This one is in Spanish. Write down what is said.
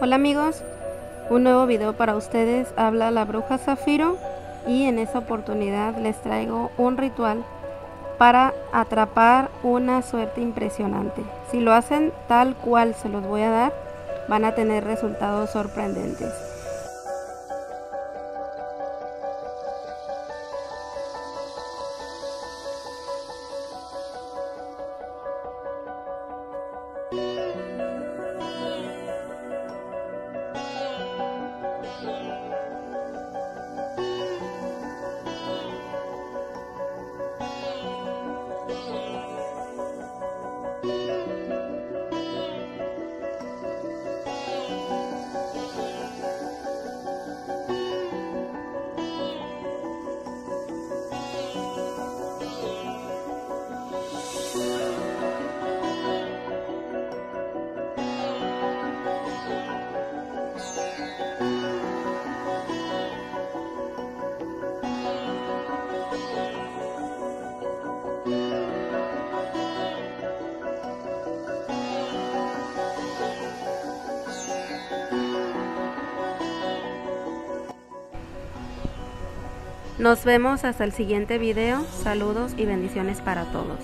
Hola amigos, un nuevo video para ustedes habla la bruja Zafiro y en esta oportunidad les traigo un ritual para atrapar una suerte impresionante. Si lo hacen tal cual se los voy a dar, van a tener resultados sorprendentes. Nos vemos hasta el siguiente video. Saludos y bendiciones para todos.